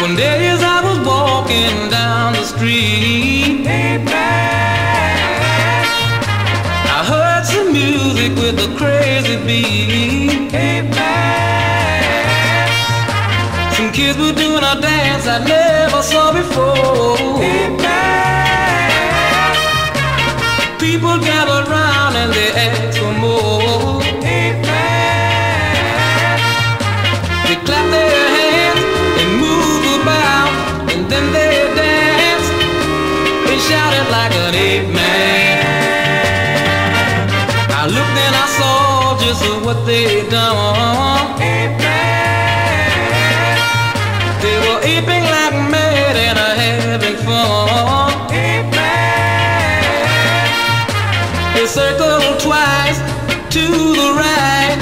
One day as I was walking down the street, I heard some music with a crazy beat. Some kids were doing a dance I never saw before. Like an ape man. I looked and I saw just what they'd done. ape man, They were aping like mad and having fun. ape man, They circled twice to the right,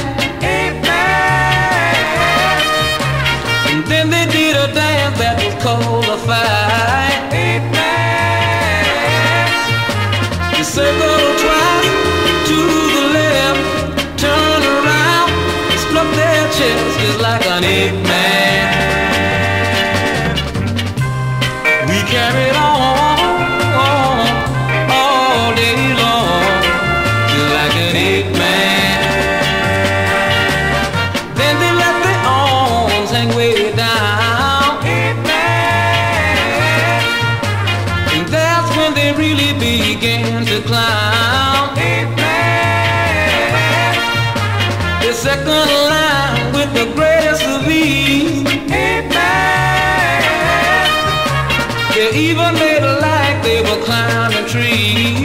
like an ape man. We carried really began to climb. ape man, The second line with the greatest of ease. ape They even made it like they were climbing trees.